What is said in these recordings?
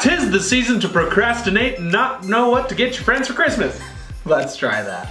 Tis the season to procrastinate and not know what to get your friends for Christmas. Let's try that.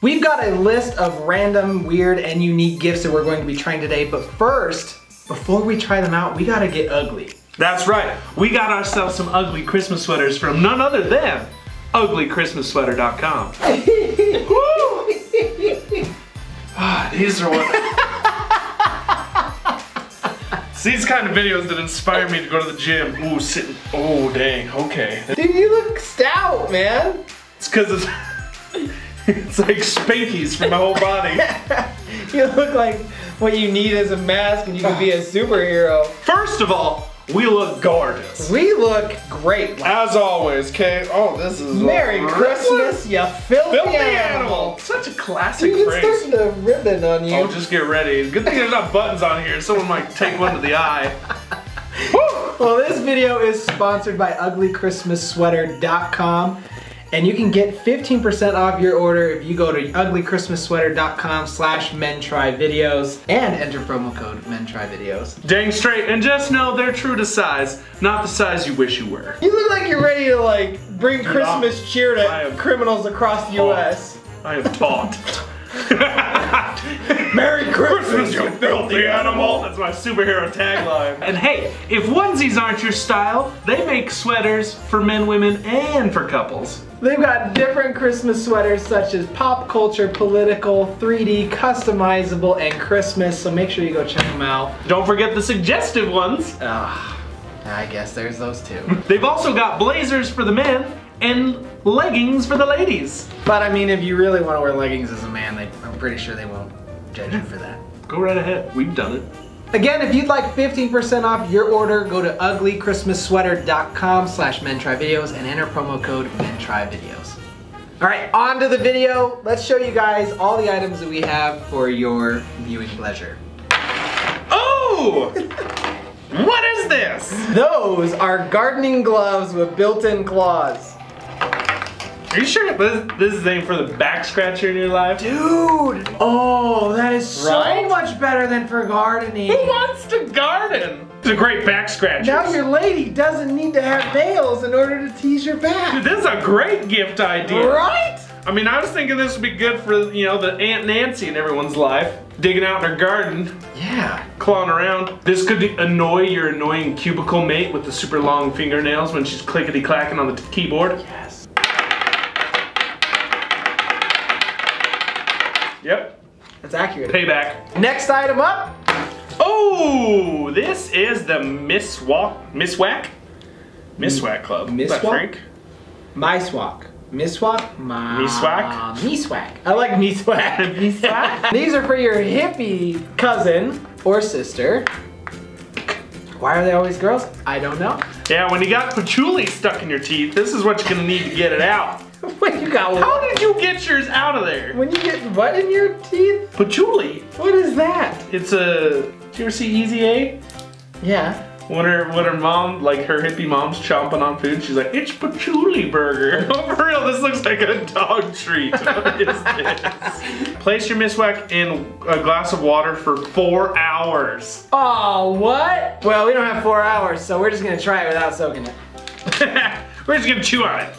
We've got a list of random, weird, and unique gifts that we're going to be trying today, but first, before we try them out, we gotta get ugly. That's right. We got ourselves some ugly Christmas sweaters from none other than uglychristmassweater.com. ah, these are what. It's these kind of videos that inspire me to go to the gym. Ooh, sitting. Oh, dang. Okay. Dude, you look stout, man. It's because it's. It's like Spankies for my whole body. you look like what you need is a mask and you can be a superhero. First of all, we look gorgeous. We look great. As always, okay? Oh, this is Merry Christmas, you filthy, Filthy animal. animal. Such a classic Dude, it's phrase. starting to ribbon on you. Oh, just get ready. Good thing there's not buttons on here. Someone might take one to the eye. Well, this video is sponsored by uglychristmassweater.com and you can get 15% off your order if you go to uglychristmassweater.com slash mentryvideos and enter promo code mentryvideos. Dang straight. And just know they're true to size, not the size you wish you were. You look like you're ready to like bring Christmas cheer to criminals across the US. I have taught. Merry Christmas, you filthy animal! That's my superhero tagline. And hey, if onesies aren't your style, they make sweaters for men, women, and for couples. They've got different Christmas sweaters such as pop culture, political, 3D, customizable, and Christmas, so make sure you go check them out. Don't forget the suggestive ones. Ah, I guess there's those two. They've also got blazers for the men and leggings for the ladies. But I mean, if you really want to wear leggings as a man, they, I'm pretty sure they won't judge you for that. Go right ahead. We've done it. Again, if you'd like 15% off your order, go to uglychristmassweater.com slash mentryvideos and enter promo code mentryvideos. All right, on to the video. Let's show you guys all the items that we have for your viewing pleasure. Oh! what is this? Those are gardening gloves with built-in claws. Are you sure this, this is aimed for the back scratcher in your life? Dude! Oh, that is so much better than for gardening. Who wants to garden? It's a great back scratcher. Now your lady doesn't need to have nails in order to tease your back. Dude, this is a great gift idea. Right? I mean, I was thinking this would be good for, you know, the Aunt Nancy in everyone's life. Digging out in her garden, Yeah. clawing around. This could annoy your annoying cubicle mate with the super long fingernails when she's clickety clacking on the keyboard. Yes. That's accurate. payback. Next item up. Oh, this is the Miss Walk, Miss Whack? Miss Whack Club. Is that Miswak? Frank? Miswak. Miswak? Ma- Miswak? Miswak. I like miswak. Miswak? These are for your hippie cousin or sister. Why are they always girls? I don't know. Yeah, when you got patchouli stuck in your teeth, this is what you're gonna need to get it out. When you got How did you get yours out of there? When you get what in your teeth? Patchouli. What is that? It's a. Did you ever see Easy A? Yeah. When her when her mom, like her hippie mom's chomping on food, she's like, "It's patchouli burger." Oh, For real, this looks like a dog treat. What is this? Place your miswak in a glass of water for four hours. Oh, what? Well, we don't have four hours, so we're just gonna try it without soaking it. We're just gonna chew on it.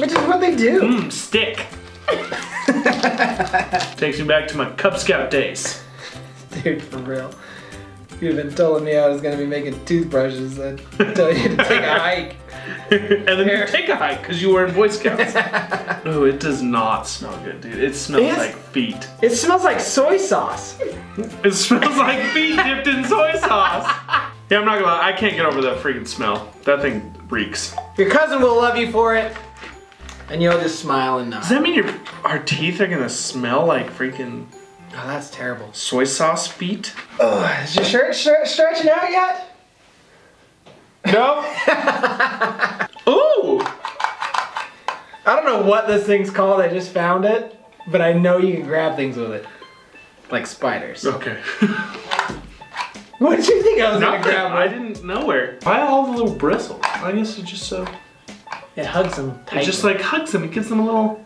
Which is what they do. Mmm, stick. Takes me back to my Cub Scout days. Dude, for real. You've been telling me I was gonna be making toothbrushes and tell you to take a hike. and then Here. you take a hike because you were in Boy Scouts. oh, it does not smell good, dude. It smells Yes. like feet. It smells like soy sauce. It smells like feet dipped in soy sauce. Yeah, I'm not gonna lie, I can't get over that freaking smell. That thing reeks. Your cousin will love you for it, and you'll just smile and nod. Does that mean your our teeth are gonna smell like freaking Oh, that's terrible. soy sauce feet? Oh, is your shirt stre- stretching out yet? No. Ooh. I don't know what this thing's called. I just found it, but I know you can grab things with it, like spiders. Okay. What did you think I was gonna Nothing. grab? I didn't know where. Why all the little bristles? I guess it's just so. It hugs them tight. It just like hugs them. It gives them a little,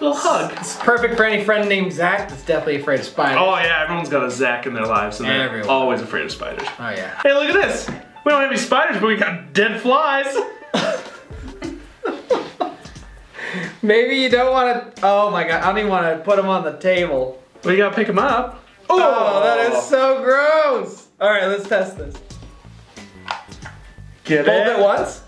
little hug. It's perfect for any friend named Zach that's definitely afraid of spiders. Oh yeah, everyone's got a Zach in their lives, and they're Everyone. always afraid of spiders. Oh, yeah. Hey, look at this. We don't have any spiders, but we got dead flies. Maybe you don't want to. Oh my god, I don't even want to put them on the table. We gotta pick them up. Oh, that is so gross. All right, let's test this. Get Hold it? it once.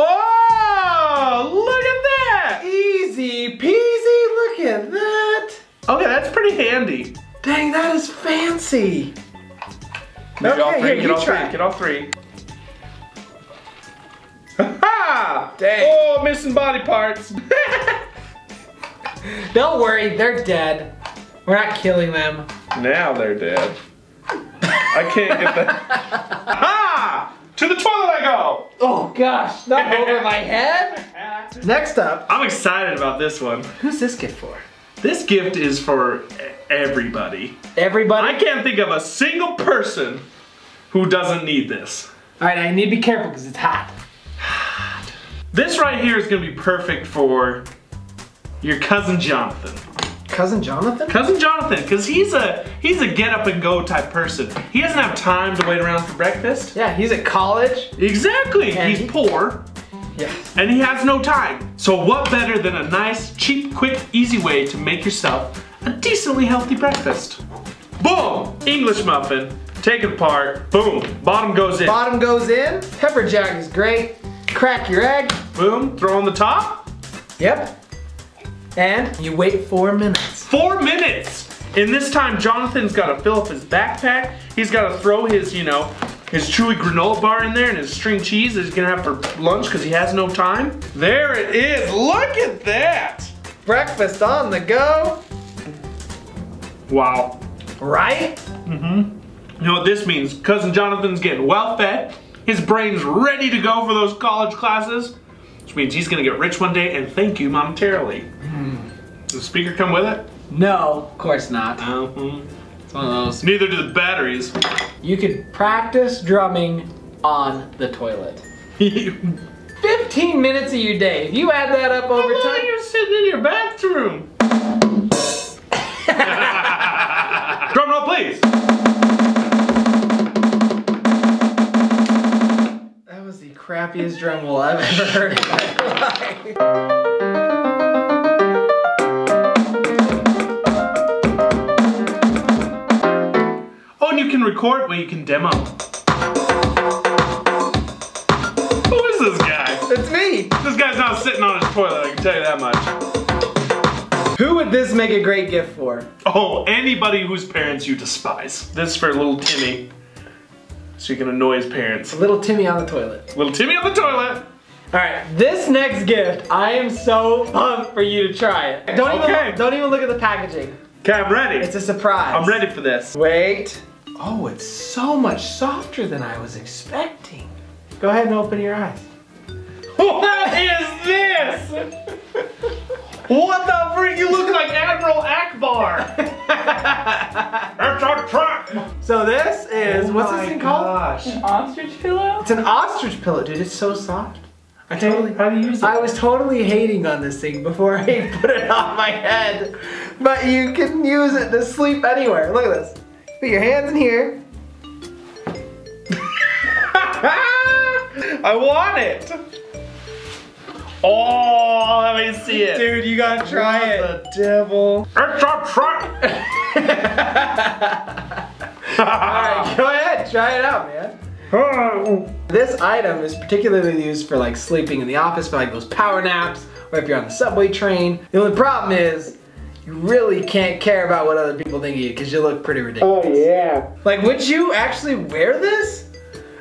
Oh, look at that. Easy peasy. Look at that. Okay, that's pretty handy. Dang, that is fancy. Get all Okay, three, here, get you all try. three, get all three. Ha! Dang. Oh, missing body parts. Don't worry, they're dead. We're not killing them. now they're dead. I can't get that. Ha! To the toilet I go. Oh gosh, not over my head. Next up, I'm excited about this one. who's this gift for? This gift is for everybody. Everybody. I can't think of a single person who doesn't need this. All right, I need to be careful because it's hot. This right here is gonna be perfect for your cousin Jonathan. Cousin Jonathan? Cousin Jonathan, because he's a he's a get up and go type person. He doesn't have time to wait around for breakfast. Yeah, he's at college. Exactly. And he's he- poor Yeah. and he has no time. So what better than a nice, cheap, quick, easy way to make yourself a decently healthy breakfast? Boom! English muffin. Take it apart. Boom. Bottom goes in. Bottom goes in. Pepper jack is great. Crack your egg. Boom. Throw on the top. Yep. And you wait four minutes. Four minutes. And this time, Jonathan's got to fill up his backpack. He's got to throw his, you know, his chewy granola bar in there and his string cheese that he's gonna have for lunch because he has no time. There it is. Look at that. Breakfast on the go. Wow. Right? Mm-hmm. You know what this means? Cousin Jonathan's getting well fed. His brain's ready to go for those college classes, which means he's gonna get rich one day and thank you monetarily. Does the speaker come with it? No, of course not. Uh-huh. It's one of those. Neither do the batteries. You could practice drumming on the toilet. 15 minutes of your day. If you add that up over How time. you're sitting in your bathroom? Drum roll, please. Crappiest drum roll I've ever heard in my life. Oh, and you can record. where you can demo. Who is this guy? It's me. This guy's not sitting on his toilet. I can tell you that much. Who would this make a great gift for? Oh, anybody whose parents you despise. This is for little Timmy. So you can annoy his parents. Little Timmy on the toilet. Little Timmy on the toilet. All right, this next gift, I am so pumped for you to try it. Don't Okay. don't even look at the packaging. Okay, I'm ready. It's a surprise. I'm ready for this. Wait. Oh, it's so much softer than I was expecting. Go ahead and open your eyes. What is this? What the freak? You look like Admiral Ackbar. That's our truck. So this is oh what's this thing called? Gosh. Ostrich pillow? It's an ostrich pillow, dude. It's so soft. I totally. How do you use it? I was totally hating on this thing before I put it on my head, but you can use it to sleep anywhere. Look at this. Put your hands in here. I want it. Oh, let me see it. Dude, you gotta try it. The devil. It's our truck. Alright, go ahead, try it out, man. This item is particularly used for like sleeping in the office for like those power naps, or if you're on the subway train. The only problem is you really can't care about what other people think of you because you look pretty ridiculous. Oh yeah. Like, would you actually wear this?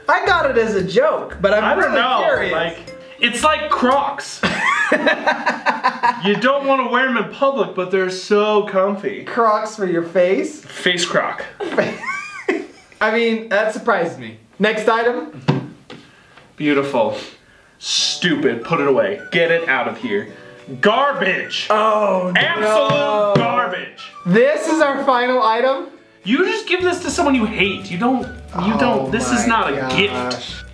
I got it as a joke, but I'm I don't really know. curious. Like, it's like Crocs. you don't want to wear them in public, but they're so comfy. Crocs for your face. Face Croc. I mean, that surprised me. Next item. Beautiful. Stupid. Put it away. Get it out of here. Garbage. Oh, Absolute garbage. This is our final item. You just give this to someone you hate. You don't. You don't. Oh this is not a gift.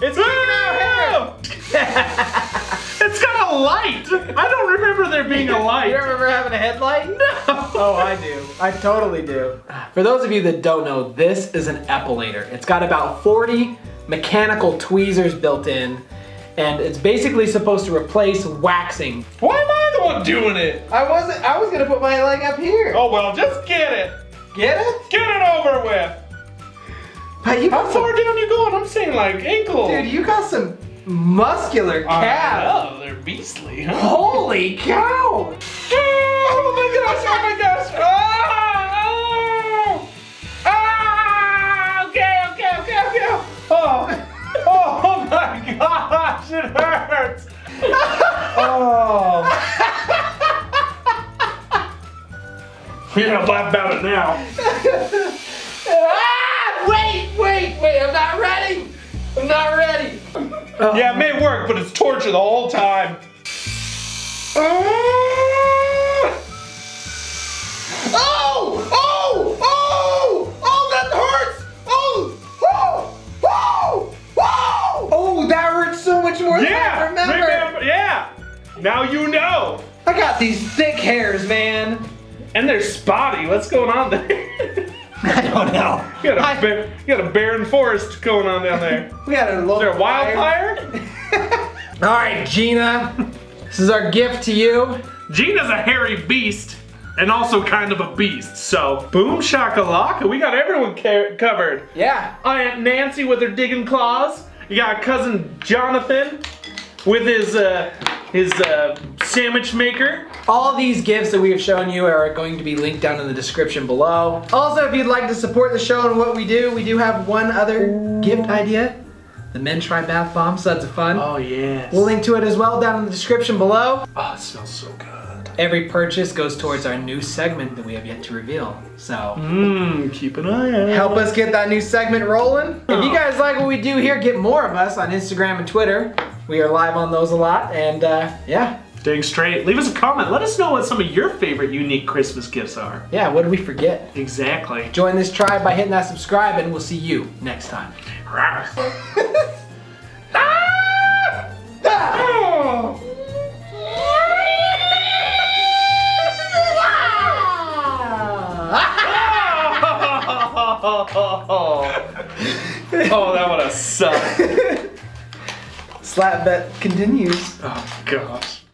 It's kicking out Gotcha! hair. It's kicking out hair. it's got a light. I don't remember there being a light. You don't remember having a headlight? No. Oh, I do. I totally do. For those of you that don't know, this is an epilator. It's got about 40 mechanical tweezers built in, and it's basically supposed to replace waxing. Why am I the one doing it? I wasn't, I was gonna put my leg up here. Oh well, just get it. Get it? Get it over with. But you How far some, down you going? I'm saying like ankle. dude, you got some muscular calves. know, they're beastly, huh? Holy cow! Oh my gosh, oh my gosh. Oh, oh. Ah, okay, okay, okay, okay. Oh, oh my gosh, it hurts. Oh. Yeah, laugh about it now. I'm not ready! I'm not ready! Yeah, it may work, but it's torture the whole time. Oh! Oh! Oh! Oh, that hurts! Oh! Oh! Oh! Oh! Oh, that hurts so much more than I Yeah, remember. Yeah. Now you know. I got these thick hairs, man. And they're spotty. What's going on there? I don't you, got a I- bar- you got a barren forest going on down there. we got a little Is there a wildfire? All right, Gina. This is our gift to you. Gina's a hairy beast and also kind of a beast. So, boom shakalaka. We got everyone ca- covered. Yeah. Aunt Nancy with her digging claws. You got cousin Jonathan with his uh, his uh, sandwich maker. All these gifts that we have shown you are going to be linked down in the description below. Also, if you'd like to support the show and what we do, we do have one other gift idea. The Men Try Bath Bomb, Suds of Fun. Oh yes. We'll link to it as well down in the description below. Oh, it smells so good. Every purchase goes towards our new segment that we have yet to reveal. So Mmm, keep an eye out. help us get that new segment rolling. If you guys like what we do here, get more of us on Instagram and Twitter. We are live on those a lot, and uh, yeah, Dang straight. Leave us a comment. Let us know what some of your favorite unique Christmas gifts are. yeah. What did we forget? Exactly. Join this tribe by hitting that subscribe, and we'll see you next time. Oh, that would have sucked. Slap bet continues. Oh gosh.